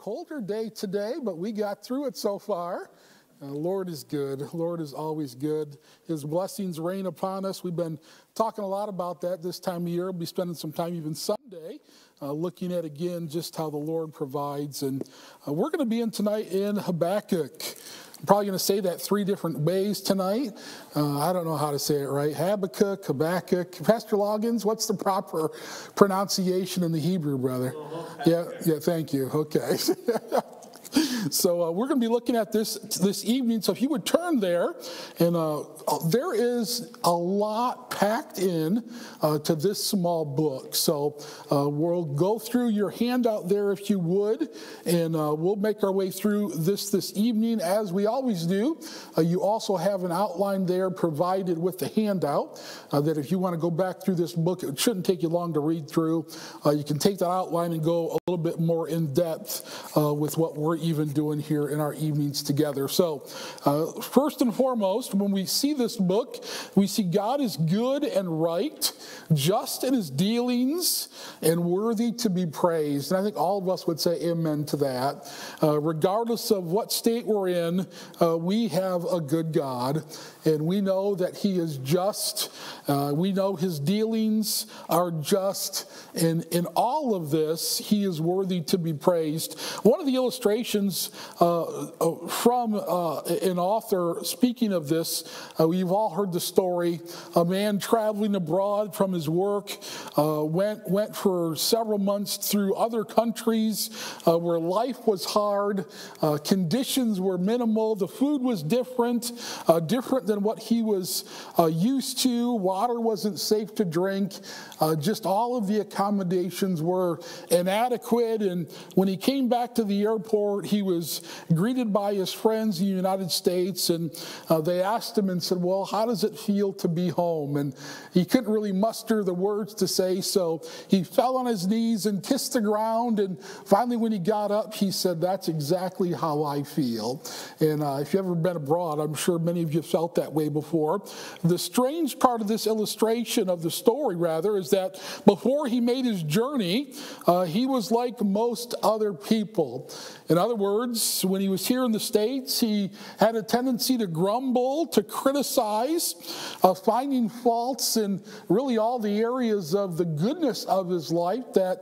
colder day today, but we got through it so far. Uh, Lord is good. Lord is always good. His blessings rain upon us. We've been talking a lot about that this time of year. We'll be spending some time even Sunday uh, looking at again just how the Lord provides. And uh, we're going to be in tonight in Habakkuk. I'm probably going to say that three different ways tonight. Uh, I don't know how to say it right. Habakkuk, Habakkuk. Pastor Loggins, what's the proper pronunciation in the Hebrew, brother? Yeah, yeah, thank you. Okay. so uh, we're going to be looking at this this evening. So if you would turn there, and uh, there is a lot packed in uh, to this small book. So uh, we'll go through your handout there if you would, and uh, we'll make our way through this this evening as we always do. Uh, you also have an outline there provided with the handout that if you want to go back through this book, it shouldn't take you long to read through. you can take that outline and go a little bit more in depth with what we're even doing here in our evenings together. So, uh, first and foremost, when we see this book, we see God is good and right, just in his dealings, and worthy to be praised. And I think all of us would say amen to that. Uh, regardless of what state we're in, uh, we have a good God, and we know that he is just. Uh, we know his dealings are just, and in all of this, he is worthy to be praised. One of the illustrations uh, uh from uh, an author speaking of this, we've all heard the story. A man traveling abroad from his work uh, went, went for several months through other countries where life was hard, conditions were minimal, the food was different, different than what he was used to water wasn't safe to drink. Uh, just all of the accommodations were inadequate. And when he came back to the airport, he was greeted by his friends in the United States. And uh, they asked him and said, Well, how does it feel to be home? And he couldn't really muster the words to say. So he fell on his knees and kissed the ground. And finally, when he got up, he said, That's exactly how I feel. And uh, if you've ever been abroad, I'm sure many of you felt that way before. The strange part of this illustration of the story, rather, is that before he made his journey, uh, he was like most other people. In other words, when he was here in the States, he had a tendency to grumble, to criticize, uh, finding faults in really all the areas of the goodness of his life that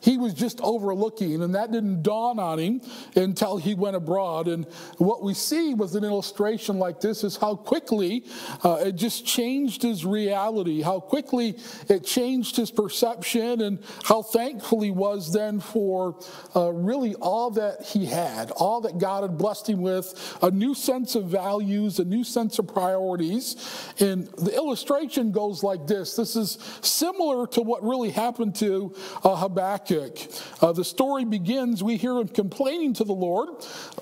he was just overlooking. And that didn't dawn on him until he went abroad. And what we see with an illustration like this is how quickly uh, it just changed his reality, how quickly it changed his perception, and how thankful he was then for uh, really all that he had, all that God had blessed him with, a new sense of values, a new sense of priorities. And the illustration goes like this this is similar to what really happened to uh, Habakkuk. Uh, the story begins, we hear him complaining to the Lord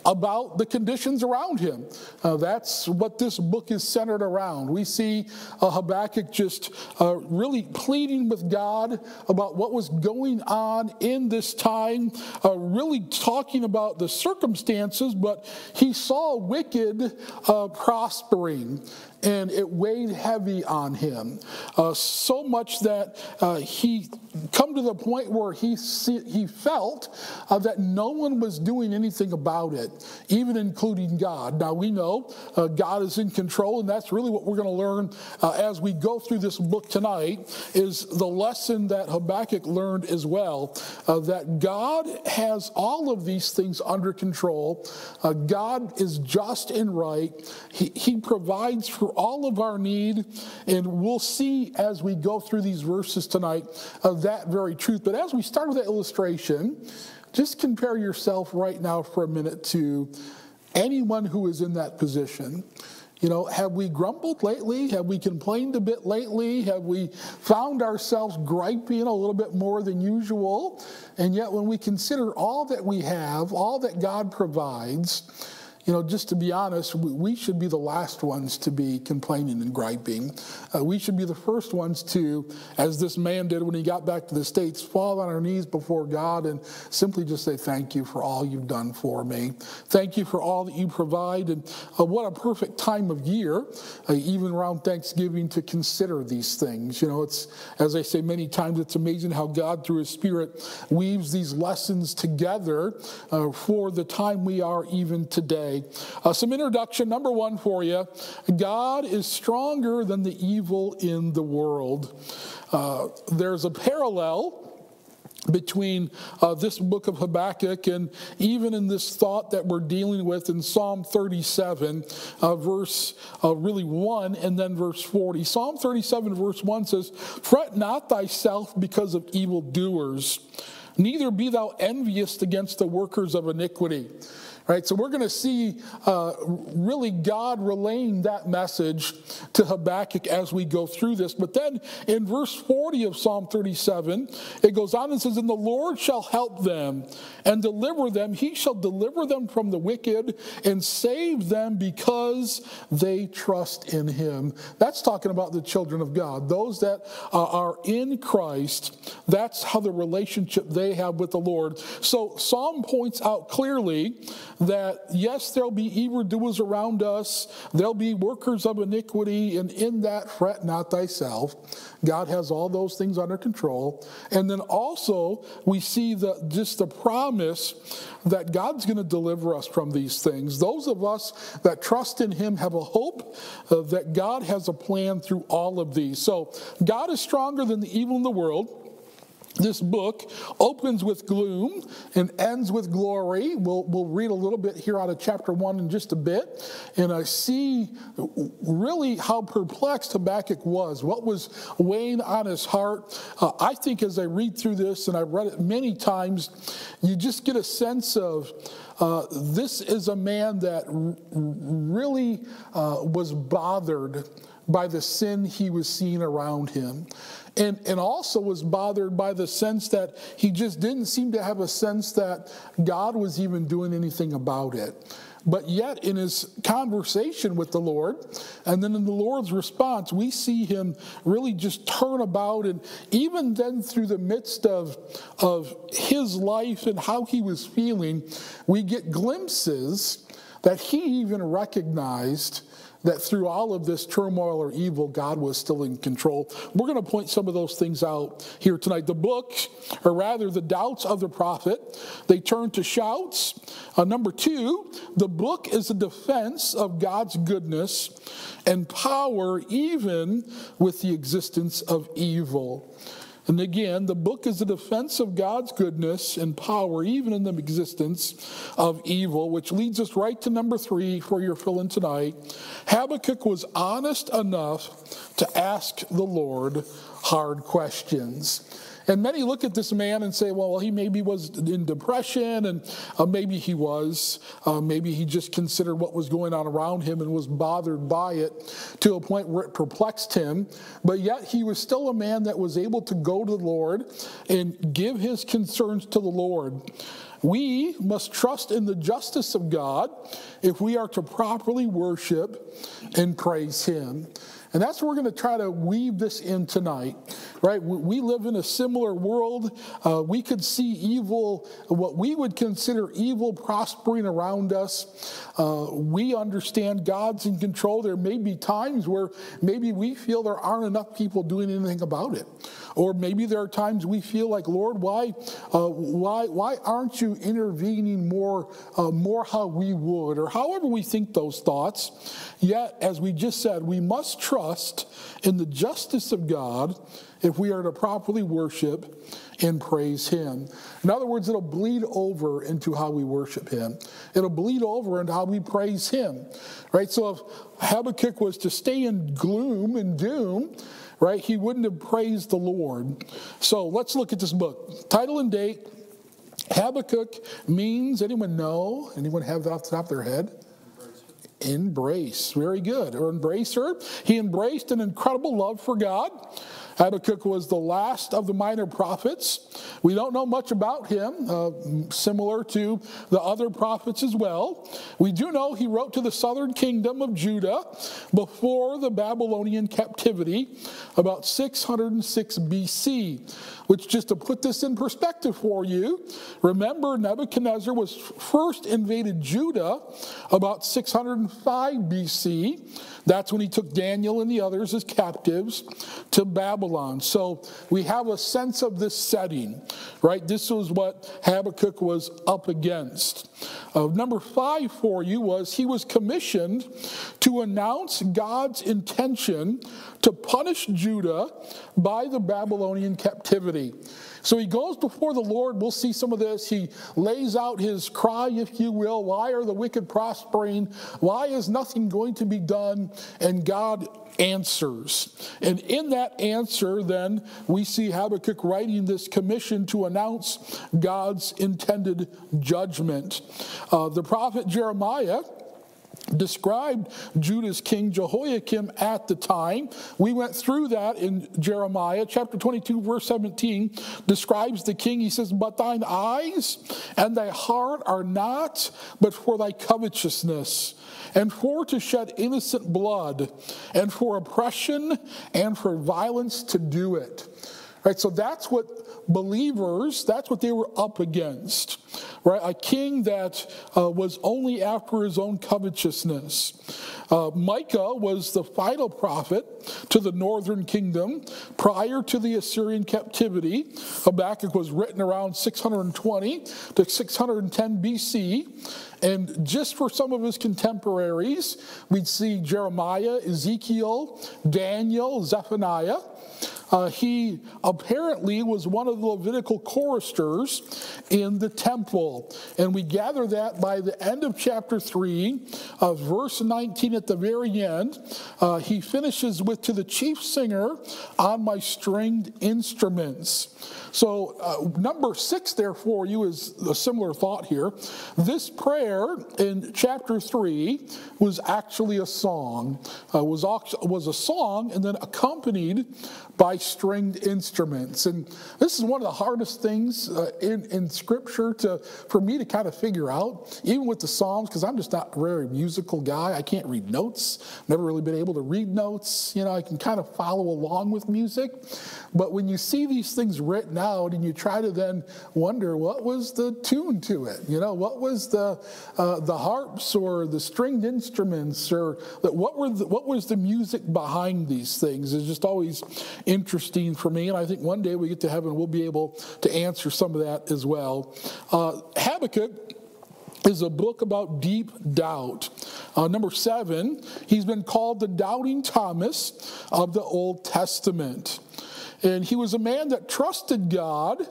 about the conditions around him. Uh, that's what this book is centered around. We see uh, Habakkuk just uh, really pleading with God about what was going on in this time, uh, really talking about the circumstances, but he saw wicked prospering and it weighed heavy on him uh, so much that uh, he come to the point where he see, he felt uh, that no one was doing anything about it even including god now we know uh, god is in control and that's really what we're going to learn uh, as we go through this book tonight is the lesson that habakkuk learned as well uh, that god has all of these things under control god is just and right he, he provides for all of our need. And we'll see as we go through these verses tonight of that very truth. But as we start with that illustration, just compare yourself right now for a minute to anyone who is in that position. You know, have we grumbled lately? Have we complained a bit lately? Have we found ourselves griping a little bit more than usual? And yet, when we consider all that we have, all that God provides, you know, just to be honest, we should be the last ones to be complaining and griping. Uh, we should be the first ones to, as this man did when he got back to the States, fall on our knees before God and simply just say, Thank you for all you've done for me. Thank you for all that you provide. And uh, what a perfect time of year, uh, even around Thanksgiving, to consider these things. You know, it's, as I say many times, it's amazing how God, through His Spirit, weaves these lessons together uh, for the time we are even today today. Uh, some introduction. Number one for you God is stronger than the evil in the world. Uh, there's a parallel between uh, this book of Habakkuk and even in this thought that we're dealing with in Psalm 37, uh, verse uh, really 1 and then verse 40. Psalm 37, verse 1 says, Fret not thyself because of evildoers, neither be thou envious against the workers of iniquity. Right, so we're going to see uh, really God relaying that message to Habakkuk as we go through this. But then in verse 40 of Psalm 37, it goes on and says, And the Lord shall help them and deliver them. He shall deliver them from the wicked and save them because they trust in him. That's talking about the children of God, those that uh, are in Christ. That's how the relationship they have with the Lord. So Psalm points out clearly that yes, there'll be evildoers around us, there'll be workers of iniquity, and in that fret not thyself. God has all those things under control. And then also we see the just the promise that God's going to deliver us from these things. Those of us that trust in Him have a hope uh, that God has a plan through all of these. So God is stronger than the evil in the world. This book opens with gloom and ends with glory. We'll, we'll read a little bit here out of chapter one in just a bit. And I see really how perplexed Habakkuk was, what was weighing on his heart. Uh, I think as I read through this, and I've read it many times, you just get a sense of uh, this is a man that r- really uh, was bothered by the sin he was seeing around him and, and also was bothered by the sense that he just didn't seem to have a sense that God was even doing anything about it. But yet, in his conversation with the Lord, and then in the Lord's response, we see him really just turn about. And even then, through the midst of, of his life and how he was feeling, we get glimpses that he even recognized that through all of this turmoil or evil, God was still in control. We're going to point some of those things out here tonight. The book, or rather the doubts of the prophet, they turn to shouts. Uh, number two, the book is a defense of God's goodness and power, even with the existence of evil. And again, the book is a defense of God's goodness and power, even in the existence of evil, which leads us right to number three for your fill in tonight. Habakkuk was honest enough to ask the Lord hard questions. And many look at this man and say, well, he maybe was in depression, and uh, maybe he was. Uh, maybe he just considered what was going on around him and was bothered by it to a point where it perplexed him. But yet he was still a man that was able to go to the Lord and give his concerns to the Lord. We must trust in the justice of God if we are to properly worship and praise Him. And that's where we're going to try to weave this in tonight, right? We live in a similar world. Uh, we could see evil, what we would consider evil, prospering around us. Uh, we understand God's in control. There may be times where maybe we feel there aren't enough people doing anything about it. Or maybe there are times we feel like, Lord, why, uh, why, why aren't you intervening more, uh, more how we would? Or however we think those thoughts. Yet, as we just said, we must trust in the justice of God if we are to properly worship and praise Him. In other words, it'll bleed over into how we worship Him. It'll bleed over into how we praise Him. Right? So if Habakkuk was to stay in gloom and doom, right, he wouldn't have praised the Lord. So let's look at this book. Title and date Habakkuk means, anyone know? Anyone have that off the top of their head? Embrace. Very good. Or embrace her. He embraced an incredible love for God. Habakkuk was the last of the minor prophets. We don't know much about him, uh, similar to the other prophets as well. We do know he wrote to the southern kingdom of Judah before the Babylonian captivity, about 606 BC. Which, just to put this in perspective for you, remember Nebuchadnezzar was first invaded Judah about 605 BC. That's when he took Daniel and the others as captives to Babylon. So we have a sense of this setting, right? This was what Habakkuk was up against. Uh, number five for you was he was commissioned to announce God's intention to punish Judah by the Babylonian captivity. So he goes before the Lord. We'll see some of this. He lays out his cry, if you will. Why are the wicked prospering? Why is nothing going to be done? And God answers. And in that answer, then, we see Habakkuk writing this commission to announce God's intended judgment. Uh, the prophet Jeremiah described Judah's king Jehoiakim at the time. We went through that in Jeremiah. Chapter 22, verse 17 describes the king. He says, But thine eyes and thy heart are not, but for thy covetousness, and for to shed innocent blood, and for oppression, and for violence to do it. Right, so that's what believers, that's what they were up against right? A king that uh, was only after his own covetousness. Uh, Micah was the final prophet to the northern kingdom prior to the Assyrian captivity. Habakkuk was written around 620 to 610 BC. And just for some of his contemporaries, we'd see Jeremiah, Ezekiel, Daniel, Zephaniah. Uh, he apparently was one of the Levitical choristers in the temple. And we gather that by the end of chapter 3, uh, verse 19 at the very end, uh, he finishes with, To the chief singer on my stringed instruments. So, uh, number six there for you is a similar thought here. This prayer in chapter three was actually a song, uh, was, was a song and then accompanied by stringed instruments. And this is one of the hardest things uh, in, in Scripture to, for me to kind of figure out, even with the Psalms, because I'm just not a very musical guy. I can't read notes, never really been able to read notes. You know, I can kind of follow along with music. But when you see these things written out and you try to then wonder what was the tune to it, you know, what was the uh, the harps or the stringed instruments or the, what were the, what was the music behind these things is just always interesting for me. And I think one day we get to heaven, we'll be able to answer some of that as well. Uh, Habakkuk is a book about deep doubt. Uh, number seven, he's been called the doubting Thomas of the Old Testament. And he was a man that trusted God,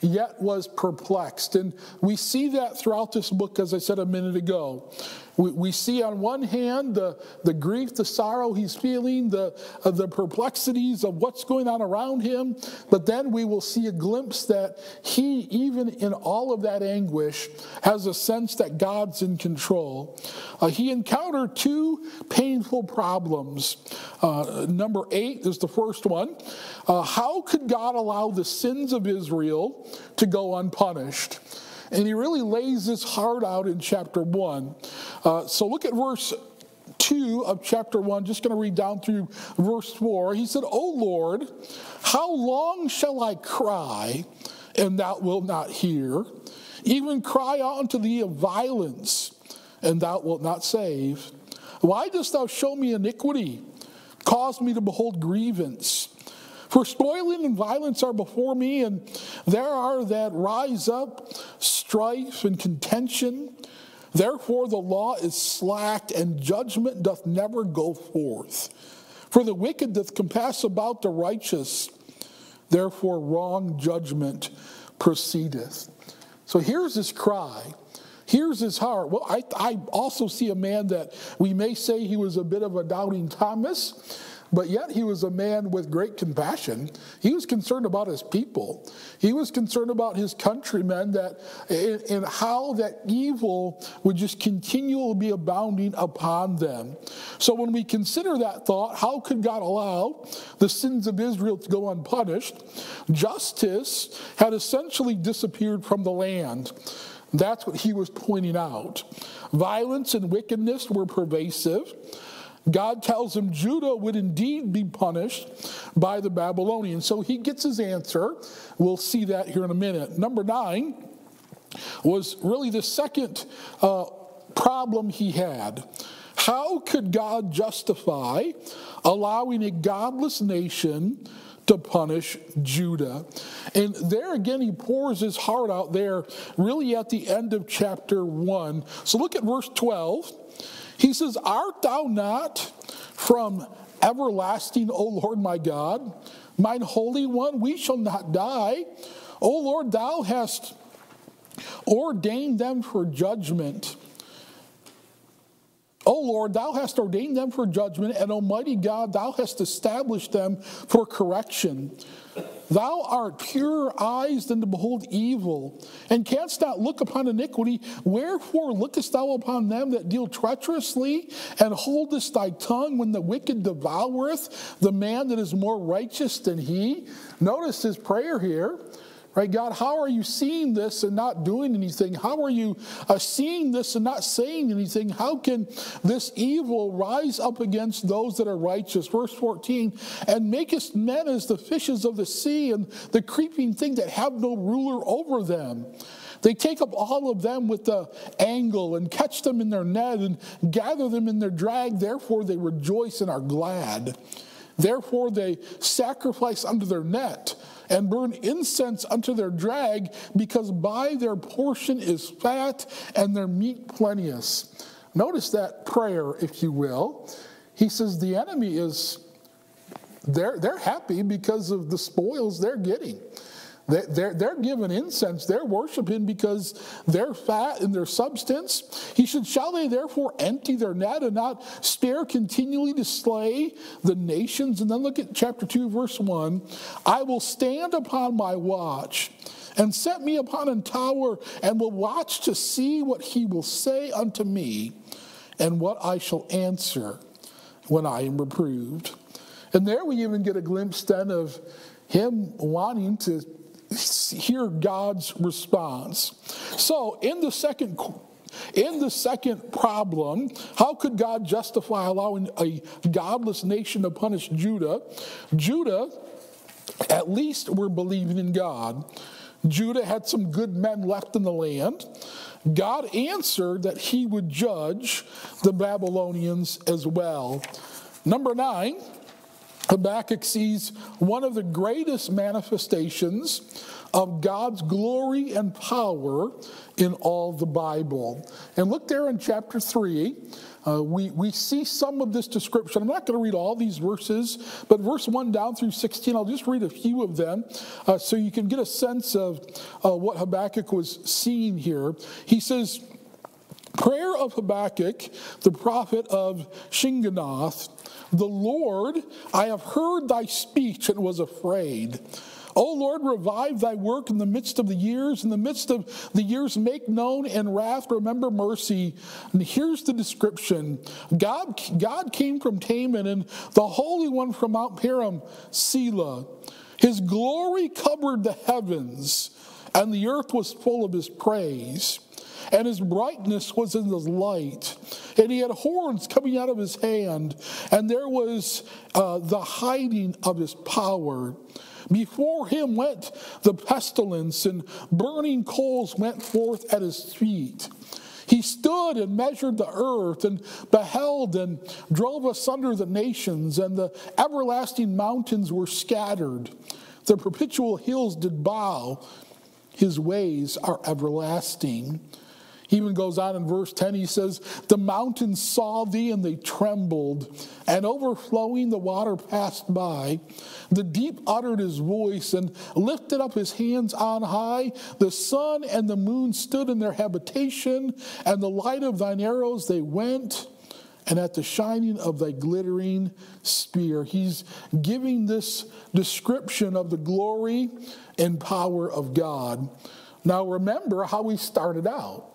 yet was perplexed. And we see that throughout this book, as I said a minute ago. We, we see on one hand the, the grief, the sorrow he's feeling, the, uh, the perplexities of what's going on around him, but then we will see a glimpse that he, even in all of that anguish, has a sense that God's in control. Uh, he encountered two painful problems. Uh, number eight is the first one. Uh, how could God allow the sins of Israel to go unpunished? And he really lays his heart out in chapter 1. Uh, so look at verse 2 of chapter 1, just going to read down through verse 4. He said, O Lord, how long shall I cry, and thou wilt not hear? Even cry unto thee of violence, and thou wilt not save. Why dost thou show me iniquity? Cause me to behold grievance. For spoiling and violence are before me, and there are that rise up strife and contention. Therefore, the law is slacked, and judgment doth never go forth. For the wicked doth compass about the righteous. Therefore, wrong judgment proceedeth. So here's his cry. Here's his heart. Well, I, I also see a man that we may say he was a bit of a doubting Thomas. But yet he was a man with great compassion. He was concerned about his people. He was concerned about his countrymen that and how that evil would just continually be abounding upon them. So when we consider that thought, how could God allow the sins of Israel to go unpunished? Justice had essentially disappeared from the land. That's what he was pointing out. Violence and wickedness were pervasive. God tells him Judah would indeed be punished by the Babylonians. So he gets his answer. We'll see that here in a minute. Number nine was really the second uh, problem he had. How could God justify allowing a godless nation to punish Judah. And there again, he pours his heart out there, really at the end of chapter 1. So look at verse 12. He says, Art thou not from everlasting, O Lord my God? Mine Holy One, we shall not die. O Lord, thou hast ordained them for judgment. O Lord, thou hast ordained them for judgment, and Almighty God, thou hast established them for correction. Thou art purer eyes than to behold evil, and canst not look upon iniquity. Wherefore lookest thou upon them that deal treacherously, and holdest thy tongue when the wicked devoureth the man that is more righteous than he? Notice his prayer here. Right, God, how are you seeing this and not doing anything? How are you uh, seeing this and not saying anything? How can this evil rise up against those that are righteous? Verse 14, and makest men as the fishes of the sea and the creeping thing that have no ruler over them. They take up all of them with the angle and catch them in their net and gather them in their drag. Therefore, they rejoice and are glad. Therefore, they sacrifice under their net and burn incense unto their drag, because by their portion is fat and their meat plenteous. Notice that prayer, if you will. He says the enemy is, they're, they're happy because of the spoils they're getting. They're, they're giving incense. They're worshiping because they're fat in their substance. He said, Shall they therefore empty their net and not spare continually to slay the nations? And then look at chapter 2, verse 1. I will stand upon my watch and set me upon a tower and will watch to see what he will say unto me and what I shall answer when I am reproved. And there we even get a glimpse then of him wanting to hear God's response. So, in the second in the second problem, how could God justify allowing a godless nation to punish Judah? Judah, at least, were believing in God. Judah had some good men left in the land. God answered that he would judge the Babylonians as well. Number nine, Habakkuk sees one of the greatest manifestations of God's glory and power in all the Bible. And look there in chapter 3. Uh, we, we see some of this description. I'm not going to read all these verses, but verse 1 down through 16, I'll just read a few of them uh, so you can get a sense of uh, what Habakkuk was seeing here. He says, Prayer of Habakkuk, the prophet of Shigionoth, the Lord, I have heard thy speech and was afraid. O Lord, revive thy work in the midst of the years. In the midst of the years, make known in wrath, remember mercy. And here's the description God, God came from Teman, and the Holy One from Mount Paran, Selah. His glory covered the heavens, and the earth was full of his praise and his brightness was in the light. And he had horns coming out of his hand, and there was uh, the hiding of his power. Before him went the pestilence, and burning coals went forth at his feet. He stood and measured the earth and beheld and drove asunder the nations, and the everlasting mountains were scattered. The perpetual hills did bow. His ways are everlasting. He even goes on in verse 10, he says, The mountains saw thee and they trembled, and overflowing the water passed by. The deep uttered his voice and lifted up his hands on high. The sun and the moon stood in their habitation, and the light of thine arrows they went and at the shining of thy glittering spear. He's giving this description of the glory and power of God. Now, remember how we started out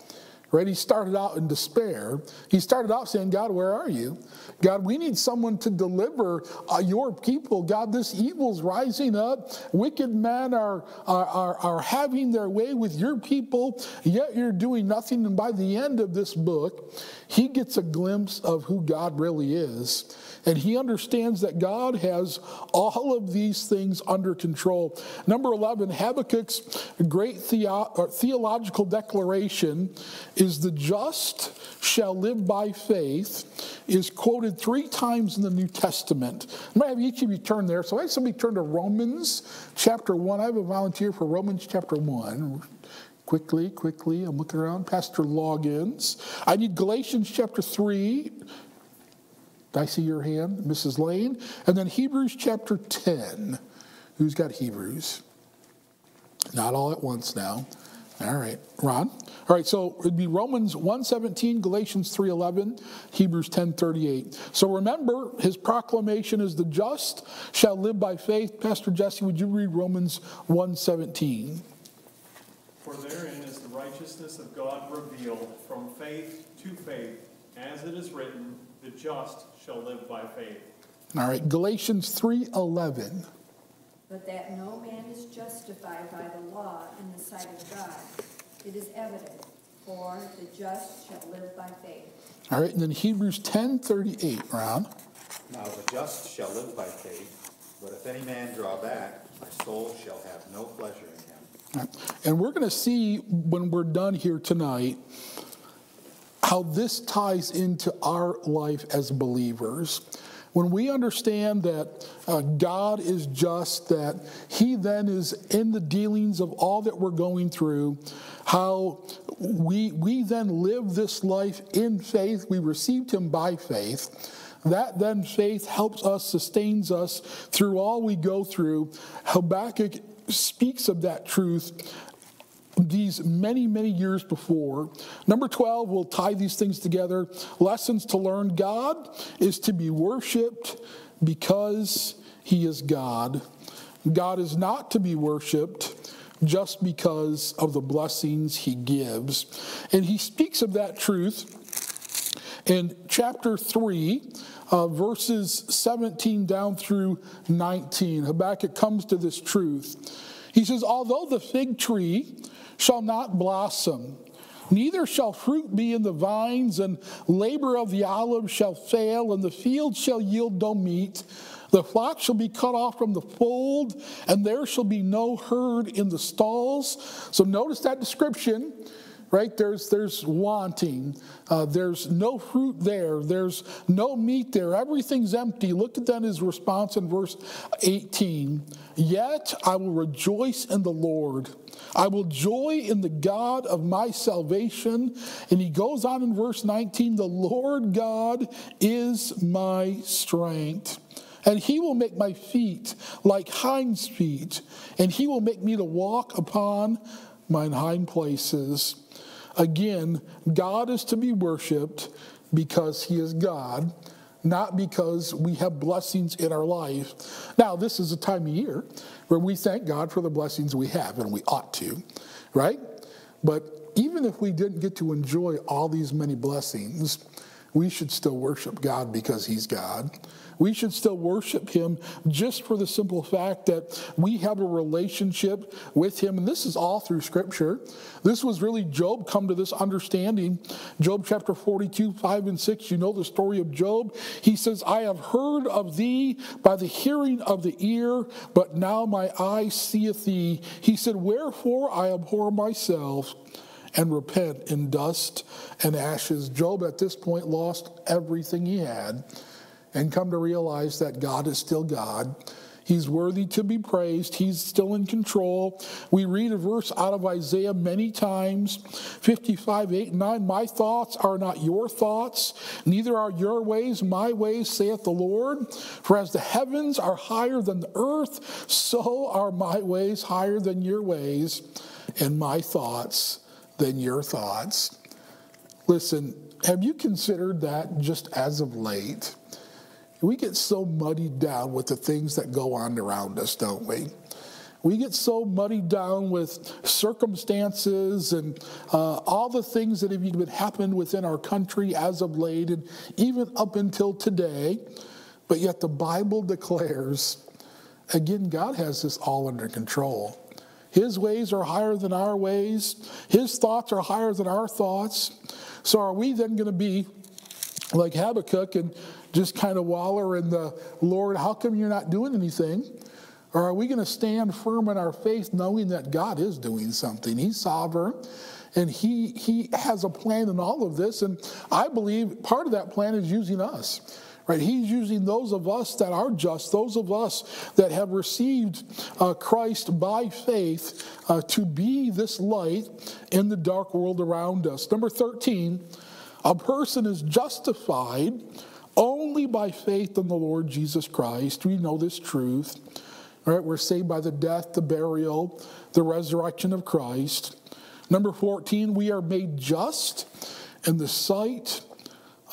right? He started out in despair. He started out saying, God, where are you? God, we need someone to deliver uh, your people. God, this evil's rising up. Wicked men are, are, are, are having their way with your people, yet you're doing nothing. And by the end of this book, he gets a glimpse of who God really is. And he understands that God has all of these things under control. Number 11, Habakkuk's great theo- uh, theological declaration is the just shall live by faith is quoted three times in the New Testament. I might have each of you turn there. So I have somebody turn to Romans chapter 1. I have a volunteer for Romans chapter 1 quickly, quickly. I'm looking around. Pastor Loggins. I need Galatians chapter 3, I see your hand, Mrs. Lane? And then Hebrews chapter 10. Who's got Hebrews? Not all at once now. All right, Ron. All right, so it'd be Romans 1:17, Galatians 3:11, Hebrews 10:38. So remember, his proclamation is the just shall live by faith. Pastor Jesse, would you read Romans 1:17? For therein is the righteousness of God revealed from faith to faith, as it is written, the just shall live by faith. All right, Galatians 3:11. But that no man is justified by the law in the sight of God, it is evident, for the just shall live by faith. All right, and then Hebrews 10:38, Ron. Now the just shall live by faith, but if any man draw back, my soul shall have no pleasure in him. And we're going to see when we're done here tonight how this ties into our life as believers. When we understand that uh, God is just, that He then is in the dealings of all that we're going through, how we, we then live this life in faith, we received Him by faith. That then faith helps us, sustains us through all we go through. Habakkuk speaks of that truth these many, many years before. Number 12, we'll tie these things together. Lessons to learn God is to be worshiped because he is God. God is not to be worshiped just because of the blessings he gives. And he speaks of that truth in chapter 3, uh, verses 17 down through 19. Habakkuk comes to this truth. He says, Although the fig tree shall not blossom, neither shall fruit be in the vines, and labor of the olive shall fail, and the field shall yield no meat. The flock shall be cut off from the fold, and there shall be no herd in the stalls. So notice that description right there's there's wanting uh, there's no fruit there there's no meat there everything's empty look at then his response in verse 18 yet i will rejoice in the lord I will joy in the God of my salvation. And he goes on in verse 19 the Lord God is my strength. And he will make my feet like hinds' feet, and he will make me to walk upon mine hind places. Again, God is to be worshiped because he is God, not because we have blessings in our life. Now, this is a time of year where we thank God for the blessings we have, and we ought to, right? But even if we didn't get to enjoy all these many blessings, we should still worship God because He's God. We should still worship Him just for the simple fact that we have a relationship with Him. And this is all through Scripture. This was really Job come to this understanding. Job chapter 42, 5 and 6, you know the story of Job. He says, I have heard of thee by the hearing of the ear, but now my eye seeth thee. He said, Wherefore I abhor myself and repent in dust and ashes. Job at this point lost everything he had and come to realize that God is still God. He's worthy to be praised. He's still in control. We read a verse out of Isaiah many times 55, 8, 9. My thoughts are not your thoughts, neither are your ways my ways, saith the Lord. For as the heavens are higher than the earth, so are my ways higher than your ways, and my thoughts than your thoughts. Listen, have you considered that just as of late? We get so muddied down with the things that go on around us, don't we? We get so muddied down with circumstances and uh, all the things that have even happened within our country as of late and even up until today. But yet the Bible declares, again, God has this all under control. His ways are higher than our ways, His thoughts are higher than our thoughts. So are we then going to be like Habakkuk and just kind of waller in the Lord, how come you're not doing anything? Or are we going to stand firm in our faith knowing that God is doing something? He's sovereign and he, he has a plan in all of this. And I believe part of that plan is using us. Right? He's using those of us that are just, those of us that have received uh, Christ by faith uh, to be this light in the dark world around us. Number 13, a person is justified only by faith in the Lord Jesus Christ. We know this truth. Right? We're saved by the death, the burial, the resurrection of Christ. Number 14, we are made just in the sight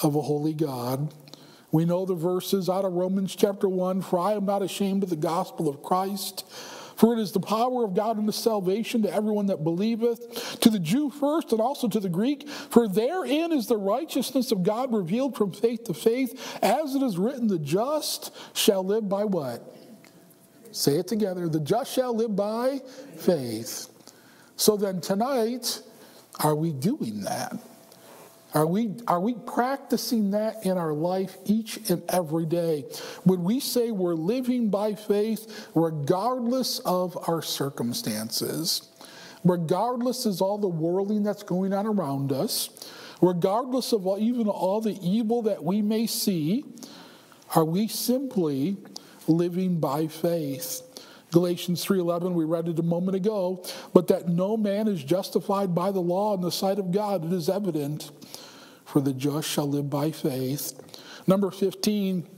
of a holy God. We know the verses out of Romans chapter 1 For I am not ashamed of the gospel of Christ, for it is the power of God unto salvation to everyone that believeth, to the Jew first and also to the Greek. For therein is the righteousness of God revealed from faith to faith, as it is written, the just shall live by what? Say it together. The just shall live by faith. So then tonight, are we doing that? Are we, are we practicing that in our life each and every day? Would we say we're living by faith regardless of our circumstances? Regardless of all the whirling that's going on around us, regardless of all, even all the evil that we may see, are we simply living by faith? Galatians 3:11 we read it a moment ago, but that no man is justified by the law in the sight of God it is evident for the just shall live by faith. Number 15,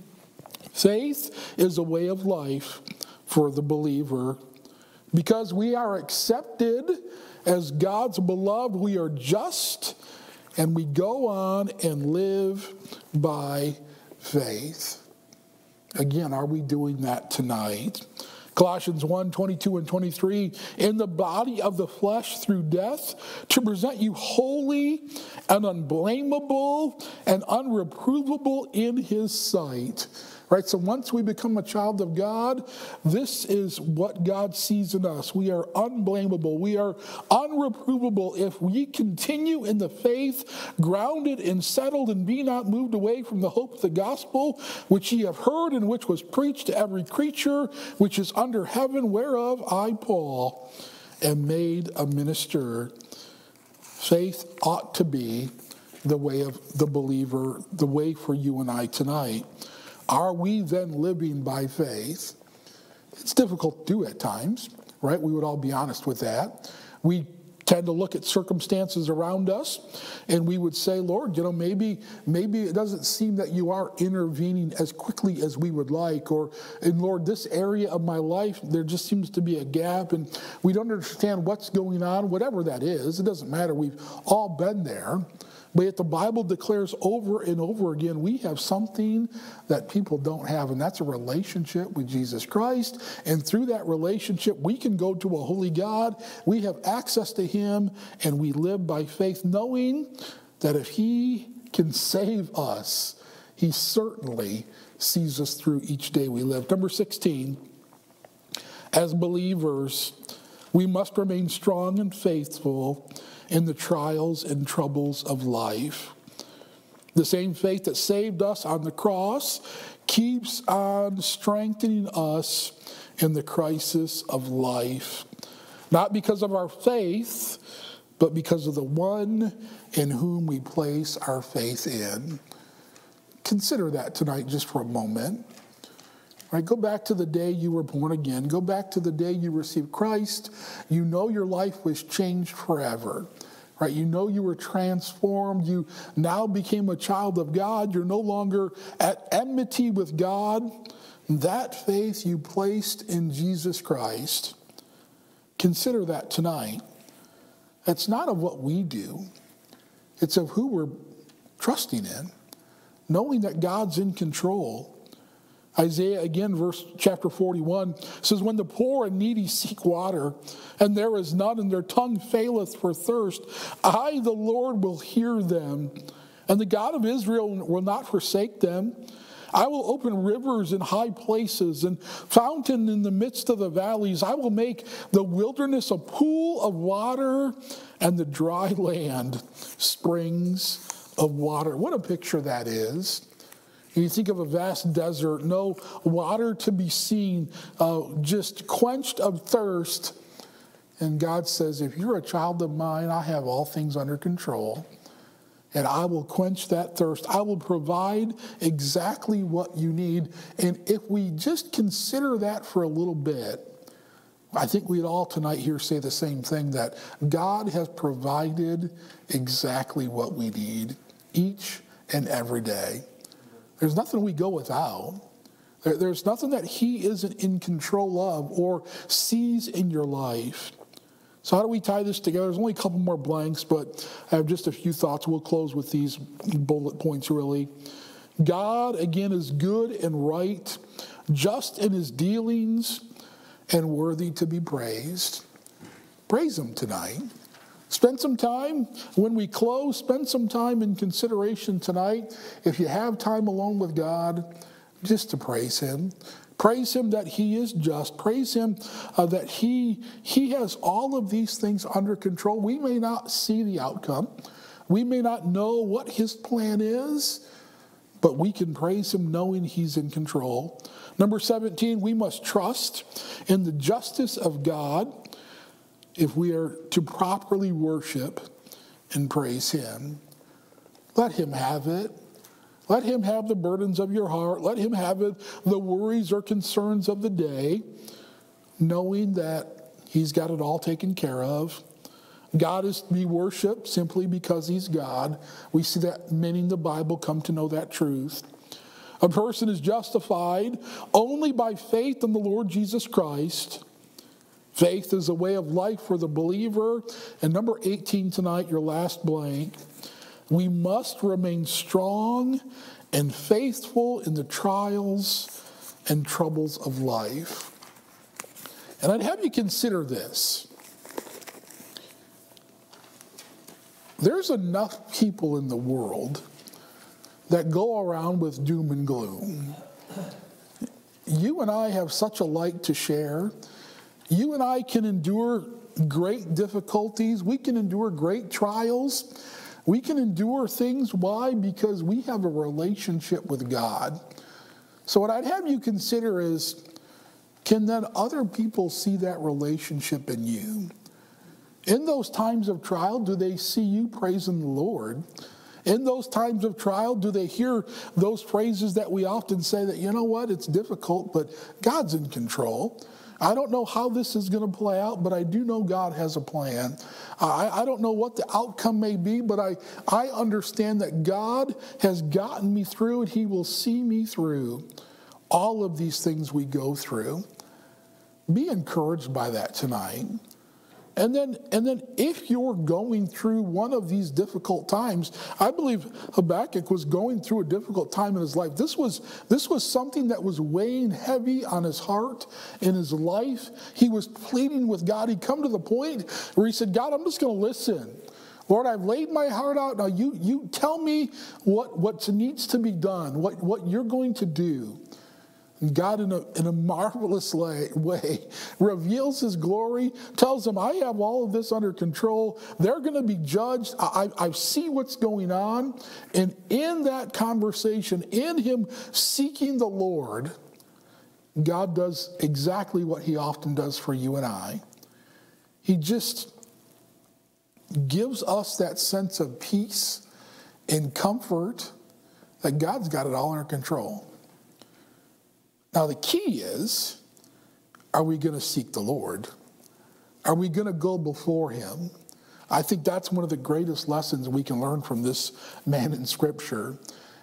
faith is a way of life for the believer. Because we are accepted as God's beloved, we are just, and we go on and live by faith. Again, are we doing that tonight? Colossians 1 22 and 23, in the body of the flesh through death, to present you holy and unblameable and unreprovable in his sight. Right? So once we become a child of God, this is what God sees in us. We are unblameable. We are unreprovable if we continue in the faith, grounded and settled, and be not moved away from the hope of the gospel, which ye have heard and which was preached to every creature which is under heaven, whereof I, Paul, am made a minister. Faith ought to be the way of the believer, the way for you and I tonight. Are we then living by faith? It's difficult to do at times, right? We would all be honest with that. We tend to look at circumstances around us and we would say lord you know maybe maybe it doesn't seem that you are intervening as quickly as we would like or and lord this area of my life there just seems to be a gap and we don't understand what's going on whatever that is it doesn't matter we've all been there but yet the Bible declares over and over again we have something that people don't have, and that's a relationship with Jesus Christ. And through that relationship, we can go to a holy God. We have access to Him, and we live by faith, knowing that if He can save us, He certainly sees us through each day we live. Number 16, as believers, we must remain strong and faithful in the trials and troubles of life. The same faith that saved us on the cross keeps on strengthening us in the crisis of life. Not because of our faith, but because of the one in whom we place our faith in. Consider that tonight just for a moment. Right, go back to the day you were born again. Go back to the day you received Christ. You know your life was changed forever. Right? You know you were transformed. You now became a child of God. You're no longer at enmity with God. That faith you placed in Jesus Christ. Consider that tonight. It's not of what we do. It's of who we're trusting in, knowing that God's in control. Isaiah again, verse chapter 41 says, When the poor and needy seek water, and there is none, and their tongue faileth for thirst, I, the Lord, will hear them, and the God of Israel will not forsake them. I will open rivers in high places and fountain in the midst of the valleys. I will make the wilderness a pool of water and the dry land springs of water. What a picture that is. You think of a vast desert, no water to be seen, uh, just quenched of thirst. And God says, If you're a child of mine, I have all things under control. And I will quench that thirst. I will provide exactly what you need. And if we just consider that for a little bit, I think we'd all tonight here say the same thing that God has provided exactly what we need each and every day. There's nothing we go without. There's nothing that He isn't in control of or sees in your life. So, how do we tie this together? There's only a couple more blanks, but I have just a few thoughts. We'll close with these bullet points, really. God, again, is good and right, just in His dealings, and worthy to be praised. Praise Him tonight. Spend some time when we close, spend some time in consideration tonight. If you have time alone with God, just to praise Him. Praise Him that He is just. Praise Him uh, that he, he has all of these things under control. We may not see the outcome, we may not know what His plan is, but we can praise Him knowing He's in control. Number 17, we must trust in the justice of God if we are to properly worship and praise Him. Let Him have it. Let Him have the burdens of your heart. Let Him have it, the worries or concerns of the day, knowing that He's got it all taken care of. God is to be worshiped simply because He's God. We see that many in the Bible come to know that truth. A person is justified only by faith in the Lord Jesus Christ. Faith is a way of life for the believer. And number 18 tonight, your last blank. We must remain strong and faithful in the trials and troubles of life. And I'd have you consider this. There's enough people in the world that go around with doom and gloom. You and I have such a light to share you and I can endure great difficulties, we can endure great trials. We can endure things. Why? Because we have a relationship with God. So, what I'd have you consider is can then other people see that relationship in you? In those times of trial, do they see you praising the Lord? In those times of trial, do they hear those phrases that we often say that, you know what, it's difficult, but God's in control? I don't know how this is going to play out, but I do know God has a plan. I, I, don't know what the outcome may be, but I, I understand that God has gotten me through and He will see me through all of these things we go through. Be encouraged by that tonight. And then, and then if you're going through one of these difficult times, I believe Habakkuk was going through a difficult time in his life. This was, this was something that was weighing heavy on his heart in his life. He was pleading with God. He'd come to the point where he said, God, I'm just going to listen. Lord, I've laid my heart out. Now you, you tell me what, what needs to be done, what, what you're going to do. And God, in a, in a marvelous way, reveals his glory, tells them, I have all of this under control. They're going to be judged. I, I see what's going on. And in that conversation, in him seeking the Lord, God does exactly what he often does for you and I. He just gives us that sense of peace and comfort that God's got it all under control. Now, the key is are we going to seek the Lord? Are we going to go before Him? I think that's one of the greatest lessons we can learn from this man in Scripture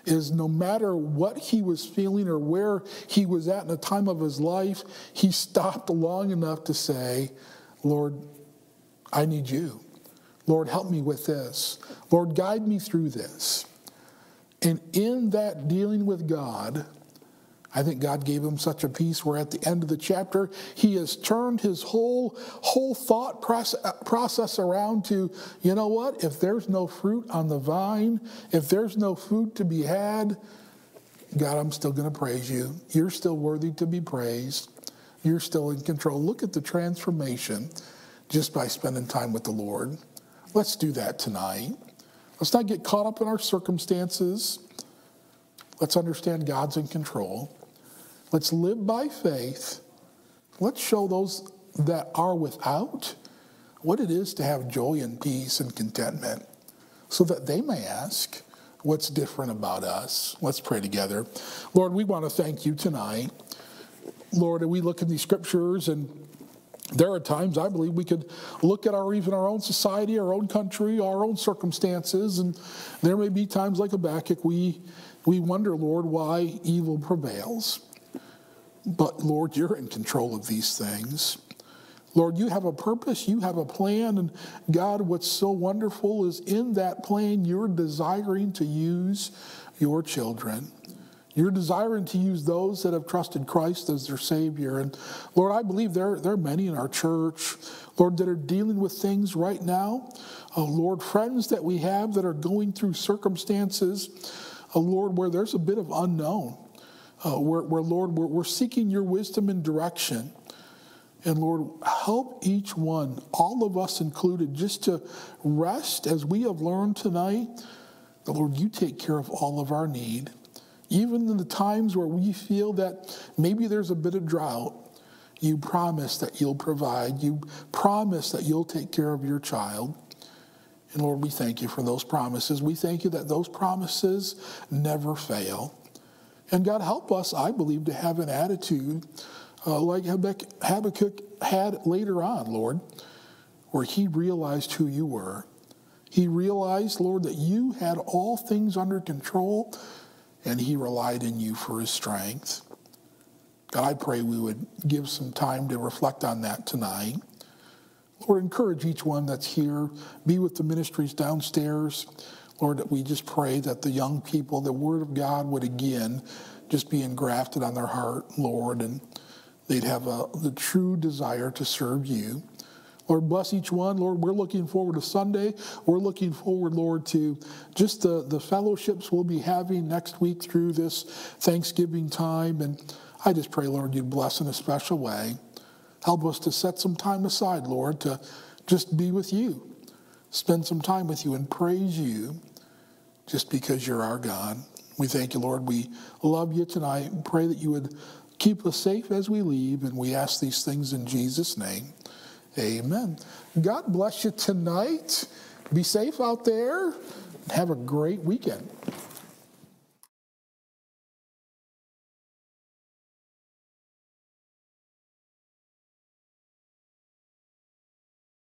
is no matter what he was feeling or where he was at in the time of his life, he stopped long enough to say, Lord, I need you. Lord, help me with this. Lord, guide me through this. And in that dealing with God, I think God gave him such a peace where at the end of the chapter, he has turned his whole, whole thought process around to, you know what? If there's no fruit on the vine, if there's no food to be had, God, I'm still going to praise you. You're still worthy to be praised. You're still in control. Look at the transformation just by spending time with the Lord. Let's do that tonight. Let's not get caught up in our circumstances. Let's understand God's in control. Let's live by faith. Let's show those that are without what it is to have joy and peace and contentment so that they may ask, What's different about us? Let's pray together. Lord, we want to thank you tonight. Lord, we look in these scriptures and there are times I believe we could look at our even our own society, our own country, our own circumstances, and there may be times like Habakkuk we we wonder, Lord, why evil prevails. But Lord, you're in control of these things. Lord, you have a purpose, you have a plan, and God, what's so wonderful is in that plan, you're desiring to use your children. You're desiring to use those that have trusted Christ as their Savior. And Lord, I believe there, there are many in our church, Lord, that are dealing with things right now. Uh, Lord, friends that we have that are going through circumstances, uh, Lord, where there's a bit of unknown uh, where, where, Lord, we're, we're seeking your wisdom and direction. And Lord, help each one, all of us included, just to rest as we have learned tonight. The Lord, you take care of all of our need. Even in the times where we feel that maybe there's a bit of drought, you promise that you'll provide. You promise that you'll take care of your child. And Lord, we thank you for those promises. We thank you that those promises never fail. And God, help us, I believe, to have an attitude uh, like Habakkuk had later on, Lord, where he realized who you were. He realized, Lord, that you had all things under control, and he relied in you for his strength. God, I pray we would give some time to reflect on that tonight. Lord, encourage each one that's here. Be with the ministries downstairs. Lord, we just pray that the young people, the Word of God would again just be engrafted on their heart, Lord, and they'd have a, the true desire to serve you. Lord, bless each one. Lord, we're looking forward to Sunday. We're looking forward, Lord, to just the, the fellowships we'll be having next week through this Thanksgiving time. And I just pray, Lord, you'd bless in a special way. Help us to set some time aside, Lord, to just be with you, spend some time with you, and praise you just because you're our God. We thank you, Lord. We love you tonight. and Pray that you would keep us safe as we leave, and we ask these things in Jesus' name. Amen. God bless you tonight. Be safe out there. Have a great weekend.